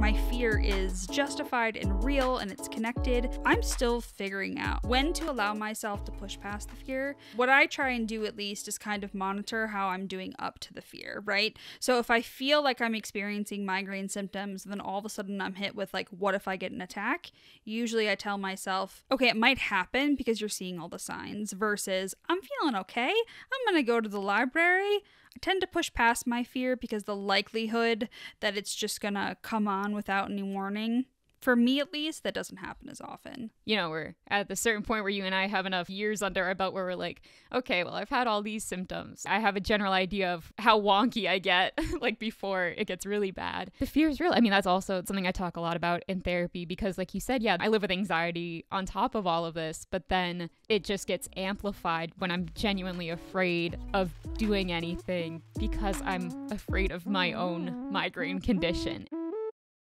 my fear is justified and real and it's connected. I'm still figuring out when to allow myself to push past the fear. What I try and do at least is kind of monitor how I'm doing up to the fear, right? So if I feel like I'm experiencing migraine symptoms, then all of a sudden I'm hit with like, what if I get an attack? Usually I tell myself, okay, it might happen because you're seeing all the signs, versus I'm feeling okay. I'm gonna go to the library. I tend to push past my fear because the likelihood that it's just gonna come on without any warning for me at least, that doesn't happen as often. You know, we're at the certain point where you and I have enough years under our belt where we're like, okay, well, I've had all these symptoms. I have a general idea of how wonky I get, like before it gets really bad. The fear is real. I mean, that's also something I talk a lot about in therapy because, like you said, yeah, I live with anxiety on top of all of this, but then it just gets amplified when I'm genuinely afraid of doing anything because I'm afraid of my own migraine condition.